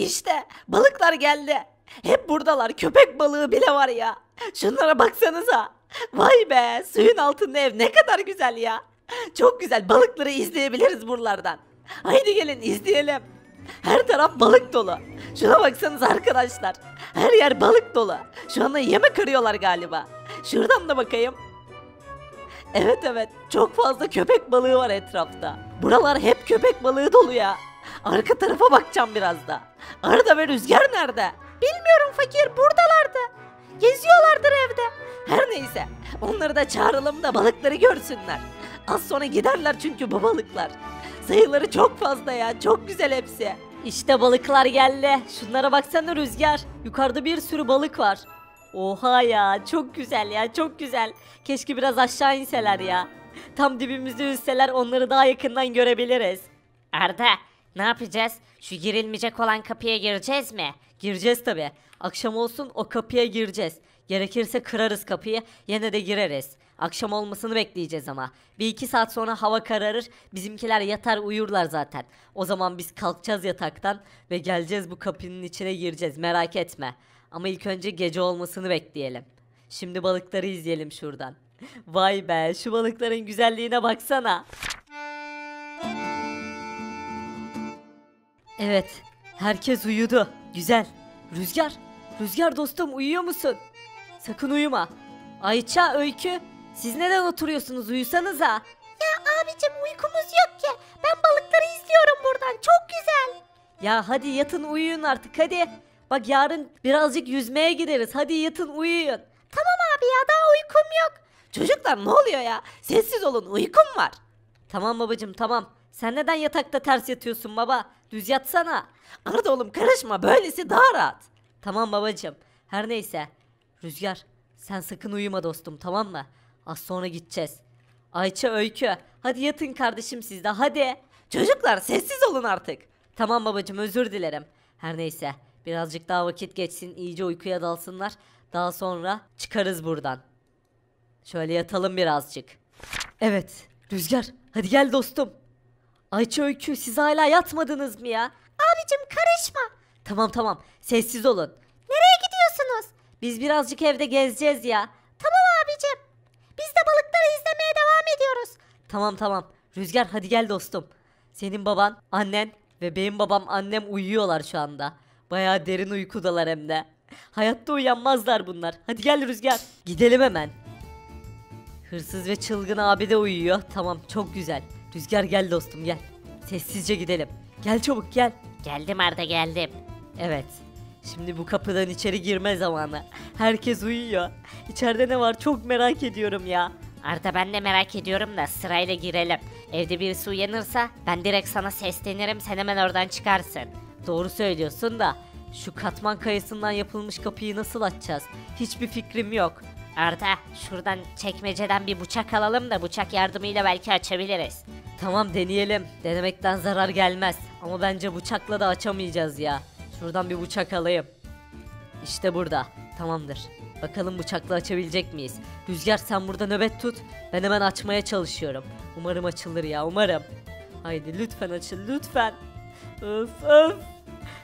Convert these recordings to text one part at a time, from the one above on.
İşte balıklar geldi. Hep buradalar. Köpek balığı bile var ya. Şunlara baksanıza. Vay be suyun altında ev ne kadar güzel ya. Çok güzel balıkları izleyebiliriz buralardan. Haydi gelin izleyelim. Her taraf balık dolu. Şuna baksanız arkadaşlar. Her yer balık dolu. Şu anda yemek arıyorlar galiba. Şuradan da bakayım. Evet evet çok fazla köpek balığı var etrafta. Buralar hep köpek balığı dolu ya. Arka tarafa bakacağım biraz da. Arda ve Rüzgar nerede? Bilmiyorum fakir buradalardı. Geziyorlardır evde. Her neyse onları da çağıralım da balıkları görsünler. Az sonra giderler çünkü bu balıklar. Sayıları çok fazla ya çok güzel hepsi. İşte balıklar geldi. Şunlara baksana Rüzgar. Yukarıda bir sürü balık var. Oha ya çok güzel ya çok güzel. Keşke biraz aşağı inseler ya. Tam dibimizde yüzseler onları daha yakından görebiliriz. Arda ne yapacağız? Şu girilmeyecek olan kapıya gireceğiz mi? Gireceğiz tabi. Akşam olsun o kapıya gireceğiz. Gerekirse kırarız kapıyı yine de gireriz. Akşam olmasını bekleyeceğiz ama. Bir iki saat sonra hava kararır. Bizimkiler yatar uyurlar zaten. O zaman biz kalkacağız yataktan ve geleceğiz bu kapının içine gireceğiz merak etme. Ama ilk önce gece olmasını bekleyelim. Şimdi balıkları izleyelim şuradan. Vay be şu balıkların güzelliğine baksana. Evet, herkes uyudu. Güzel. Rüzgar, Rüzgar dostum uyuyor musun? Sakın uyuma. Ayça, Öykü, siz neden oturuyorsunuz? Uyusanıza. Ya abicim uykumuz yok ki. Ben balıkları izliyorum buradan. Çok güzel. Ya hadi yatın uyuyun artık hadi. Bak yarın birazcık yüzmeye gideriz. Hadi yatın uyuyun. Tamam abi ya daha uykum yok. Çocuklar ne oluyor ya? Sessiz olun uykum var. Tamam babacım tamam. Sen neden yatakta ters yatıyorsun baba? Düz yatsana. Arda oğlum karışma böylesi daha rahat. Tamam babacım. Her neyse. Rüzgar sen sakın uyuma dostum tamam mı? Az sonra gideceğiz. Ayça Öykü hadi yatın kardeşim siz de hadi. Çocuklar sessiz olun artık. Tamam babacım özür dilerim. Her neyse birazcık daha vakit geçsin iyice uykuya dalsınlar. Daha sonra çıkarız buradan. Şöyle yatalım birazcık. Evet Rüzgar hadi gel dostum. Ayça Öykü siz hala yatmadınız mı ya? Abicim karışma. Tamam tamam sessiz olun. Nereye gidiyorsunuz? Biz birazcık evde gezeceğiz ya. Tamam abicim. Biz de balıkları izlemeye devam ediyoruz. Tamam tamam. Rüzgar hadi gel dostum. Senin baban, annen ve benim babam annem uyuyorlar şu anda. Bayağı derin uykudalar hem de. Hayatta uyanmazlar bunlar. Hadi gel Rüzgar. Gidelim hemen. Hırsız ve çılgın abi de uyuyor. Tamam çok güzel. Rüzgar gel dostum gel. Sessizce gidelim. Gel çabuk gel. Geldim Arda geldim. Evet. Şimdi bu kapıdan içeri girme zamanı. Herkes uyuyor. İçeride ne var çok merak ediyorum ya. Arda ben de merak ediyorum da sırayla girelim. Evde birisi uyanırsa ben direkt sana seslenirim sen hemen oradan çıkarsın. Doğru söylüyorsun da şu katman kayasından yapılmış kapıyı nasıl açacağız? Hiçbir fikrim yok. Arda şuradan çekmeceden bir bıçak alalım da bıçak yardımıyla belki açabiliriz. Tamam deneyelim. Denemekten zarar gelmez. Ama bence bıçakla da açamayacağız ya. Şuradan bir bıçak alayım. İşte burada. Tamamdır. Bakalım bıçakla açabilecek miyiz? Rüzgar sen burada nöbet tut. Ben hemen açmaya çalışıyorum. Umarım açılır ya umarım. Haydi lütfen açıl lütfen. Öf öf.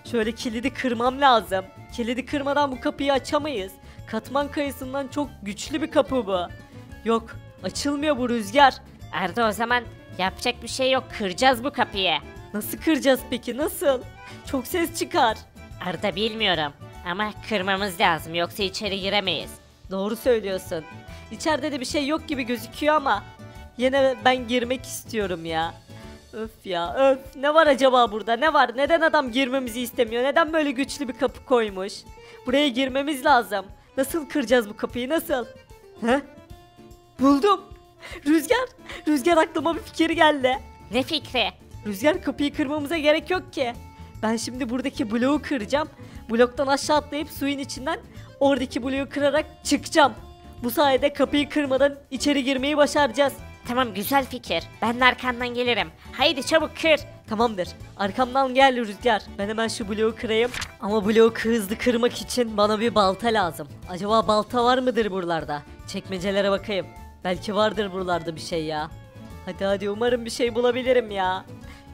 Şöyle kilidi kırmam lazım. Kilidi kırmadan bu kapıyı açamayız. Katman kayısından çok güçlü bir kapı bu. Yok açılmıyor bu rüzgar. Arda o zaman yapacak bir şey yok kıracağız bu kapıyı. Nasıl kıracağız peki nasıl? Çok ses çıkar. Arda bilmiyorum ama kırmamız lazım yoksa içeri giremeyiz. Doğru söylüyorsun. İçeride de bir şey yok gibi gözüküyor ama yine ben girmek istiyorum ya. Öf ya öf ne var acaba burada ne var neden adam girmemizi istemiyor neden böyle güçlü bir kapı koymuş buraya girmemiz lazım nasıl kıracağız bu kapıyı nasıl He? buldum Rüzgar Rüzgar aklıma bir fikir geldi Ne fikri? Rüzgar kapıyı kırmamıza gerek yok ki. Ben şimdi buradaki bloğu kıracağım. Bloktan aşağı atlayıp suyun içinden oradaki bloğu kırarak çıkacağım. Bu sayede kapıyı kırmadan içeri girmeyi başaracağız. Tamam güzel fikir. Ben de arkandan gelirim. Haydi çabuk kır. Tamamdır. Arkamdan gel Rüzgar. Ben hemen şu bloğu kırayım. Ama bloğu hızlı kırmak için bana bir balta lazım. Acaba balta var mıdır buralarda? Çekmecelere bakayım. Belki vardır buralarda bir şey ya. Hadi hadi umarım bir şey bulabilirim ya.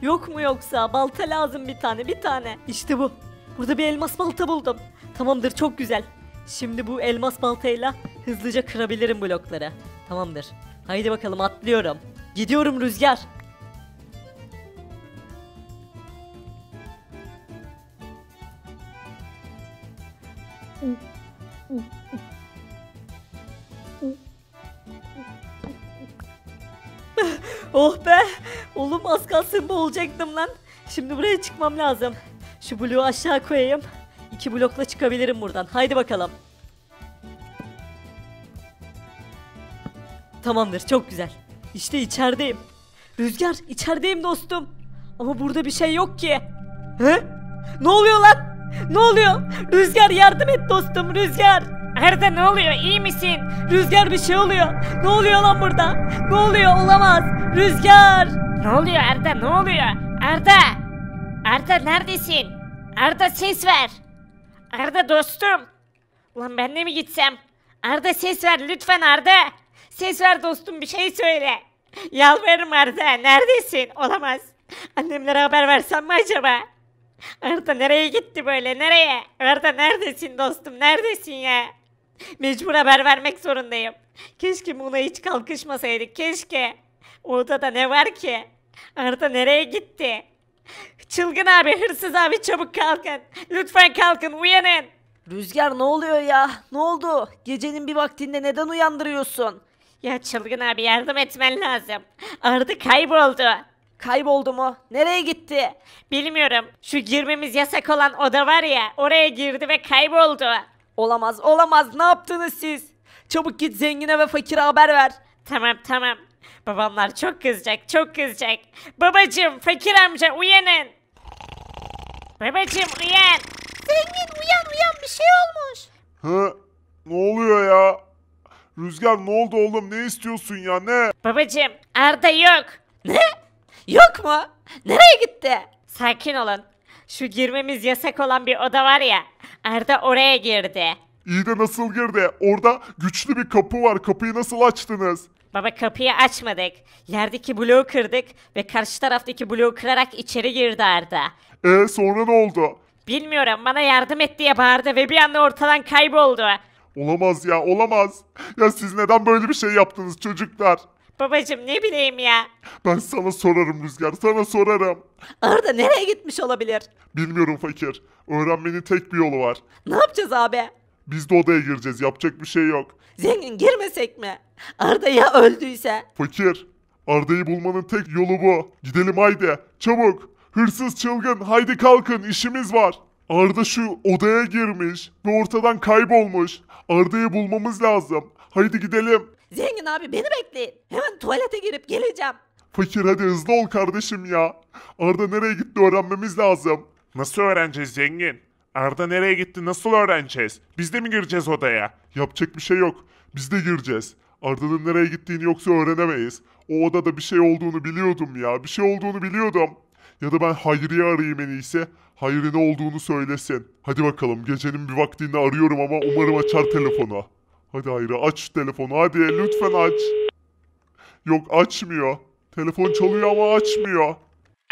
Yok mu yoksa? Balta lazım bir tane bir tane. İşte bu. Burada bir elmas balta buldum. Tamamdır çok güzel. Şimdi bu elmas baltayla hızlıca kırabilirim blokları. Tamamdır. Haydi bakalım atlıyorum. Gidiyorum Rüzgar. Oh be! Oğlum az kalsın boğulacaktım lan. Şimdi buraya çıkmam lazım. Şu bloğu aşağı koyayım. İki blokla çıkabilirim buradan. Haydi bakalım. Tamamdır çok güzel. İşte içerideyim. Rüzgar içerideyim dostum. Ama burada bir şey yok ki. He? Ne oluyor lan? Ne oluyor? Rüzgar yardım et dostum Rüzgar. Arda ne oluyor iyi misin? Rüzgar bir şey oluyor. Ne oluyor lan burada? Ne oluyor? Olamaz. Rüzgar. Ne oluyor Arda ne oluyor? Arda! Arda neredesin? Arda ses ver. Arda dostum. Ulan ben de mi gitsem? Arda ses ver lütfen Arda. Ses ver dostum bir şey söyle. Yalvarırım Arda neredesin? Olamaz. Annemlere haber versem mi acaba? Arda nereye gitti böyle nereye? Arda neredesin dostum neredesin ya? Mecbur haber vermek zorundayım. Keşke buna hiç kalkışmasaydık keşke. Odada ne var ki? Arda nereye gitti? Çılgın abi, hırsız abi çabuk kalkın. Lütfen kalkın, uyanın. Rüzgar ne oluyor ya? Ne oldu? Gecenin bir vaktinde neden uyandırıyorsun? Ya çılgın abi yardım etmen lazım. Arda kayboldu. Kayboldu mu? Nereye gitti? Bilmiyorum. Şu girmemiz yasak olan oda var ya, oraya girdi ve kayboldu. Olamaz, olamaz. Ne yaptınız siz? Çabuk git zengine ve fakire haber ver. Tamam tamam. Babamlar çok kızacak, çok kızacak. Babacım, fakir amca uyanın. Babacım uyan. Zengin uyan uyan bir şey olmuş. Hı? Ne oluyor ya? Rüzgar ne oldu oğlum? Ne istiyorsun ya? Ne? Babacım, Arda yok. Ne? Yok mu? Nereye gitti? Sakin olun. Şu girmemiz yasak olan bir oda var ya. Arda oraya girdi. İyi de nasıl girdi? Orada güçlü bir kapı var. Kapıyı nasıl açtınız? Baba kapıyı açmadık. Yerdeki bloğu kırdık ve karşı taraftaki bloğu kırarak içeri girdi Arda. E sonra ne oldu? Bilmiyorum bana yardım et diye bağırdı ve bir anda ortadan kayboldu. Olamaz ya olamaz. Ya siz neden böyle bir şey yaptınız çocuklar? Babacım ne bileyim ya. Ben sana sorarım Rüzgar sana sorarım. Arda nereye gitmiş olabilir? Bilmiyorum fakir. Öğrenmenin tek bir yolu var. Ne yapacağız abi? Biz de odaya gireceğiz. Yapacak bir şey yok. Zengin girmesek mi? Arda ya öldüyse? Fakir. Arda'yı bulmanın tek yolu bu. Gidelim haydi. Çabuk. Hırsız çılgın. Haydi kalkın. işimiz var. Arda şu odaya girmiş ve ortadan kaybolmuş. Arda'yı bulmamız lazım. Haydi gidelim. Zengin abi beni bekleyin. Hemen tuvalete girip geleceğim. Fakir hadi hızlı ol kardeşim ya. Arda nereye gitti öğrenmemiz lazım. Nasıl öğreneceğiz zengin? Arda nereye gitti nasıl öğreneceğiz? Biz de mi gireceğiz odaya? Yapacak bir şey yok. Biz de gireceğiz. Arda'nın nereye gittiğini yoksa öğrenemeyiz. O odada bir şey olduğunu biliyordum ya. Bir şey olduğunu biliyordum. Ya da ben Hayri'yi arayayım en iyisi. Hayri ne olduğunu söylesin. Hadi bakalım gecenin bir vaktinde arıyorum ama umarım açar telefonu. Hadi Hayri aç telefonu hadi lütfen aç. Yok açmıyor. Telefon çalıyor ama açmıyor.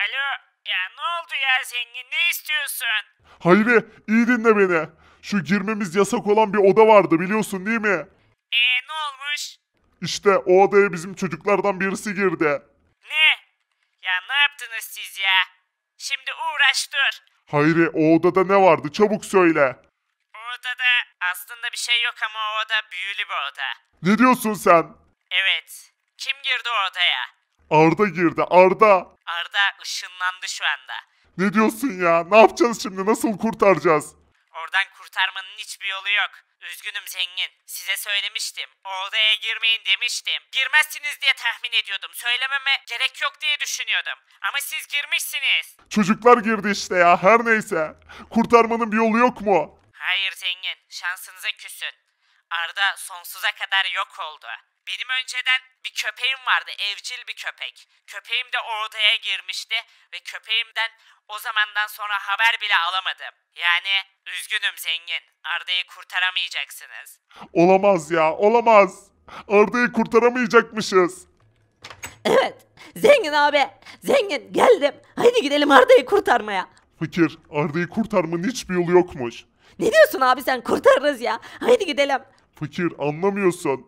Alo ya ne oldu ya zengin ne istiyorsun? Hayri iyi dinle beni. Şu girmemiz yasak olan bir oda vardı biliyorsun değil mi? Eee ne olmuş? İşte o odaya bizim çocuklardan birisi girdi. Ne? Ya ne yaptınız siz ya? Şimdi uğraş dur. Hayri o odada ne vardı çabuk söyle. Odada aslında bir şey yok ama o oda büyülü bir oda. Ne diyorsun sen? Evet. Kim girdi o odaya? Arda girdi Arda. Arda ışınlandı şu anda. Ne diyorsun ya? Ne yapacağız şimdi? Nasıl kurtaracağız? Oradan kurtarmanın hiçbir yolu yok. Üzgünüm zengin. Size söylemiştim. O odaya girmeyin demiştim. Girmezsiniz diye tahmin ediyordum. Söylememe gerek yok diye düşünüyordum. Ama siz girmişsiniz. Çocuklar girdi işte ya her neyse. Kurtarmanın bir yolu yok mu? Hayır zengin. Şansınıza küsün. Arda sonsuza kadar yok oldu. Benim önceden bir köpeğim vardı, evcil bir köpek. Köpeğim de o odaya girmişti ve köpeğimden o zamandan sonra haber bile alamadım. Yani üzgünüm zengin, Arda'yı kurtaramayacaksınız. Olamaz ya olamaz. Arda'yı kurtaramayacakmışız. Evet. Zengin abi. Zengin geldim. Haydi gidelim Arda'yı kurtarmaya. Fakir Arda'yı kurtarmanın hiçbir yolu yokmuş. Ne diyorsun abi sen kurtarırız ya. Haydi gidelim. Fakir anlamıyorsun.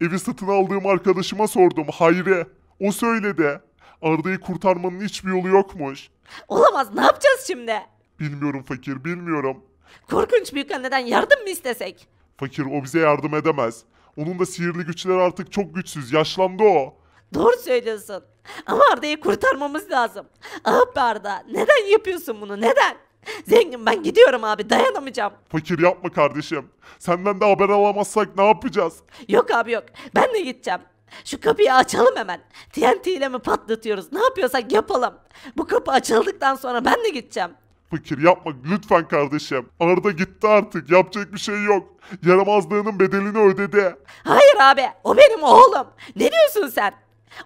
Evi satın aldığım arkadaşıma sordum Hayri. O söyledi. Arda'yı kurtarmanın hiçbir yolu yokmuş. Olamaz ne yapacağız şimdi? Bilmiyorum fakir bilmiyorum. Korkunç büyük anneden yardım mı istesek? Fakir o bize yardım edemez. Onun da sihirli güçleri artık çok güçsüz. Yaşlandı o. Doğru söylüyorsun. Ama Arda'yı kurtarmamız lazım. Ah Arda neden yapıyorsun bunu neden? Zengin ben gidiyorum abi dayanamayacağım. Fakir yapma kardeşim. Senden de haber alamazsak ne yapacağız? Yok abi yok ben de gideceğim. Şu kapıyı açalım hemen. TNT ile mi patlatıyoruz ne yapıyorsak yapalım. Bu kapı açıldıktan sonra ben de gideceğim. Fakir yapma lütfen kardeşim. Arda gitti artık. Yapacak bir şey yok. Yaramazlığının bedelini ödedi. Hayır abi o benim oğlum. Ne diyorsun sen?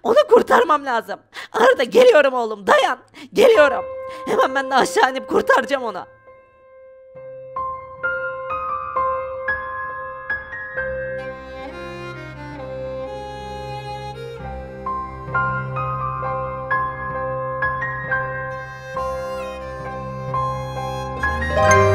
Onu kurtarmam lazım. Arda geliyorum oğlum dayan. Geliyorum. Hemen ben de aşağı inip kurtaracağım onu. Thank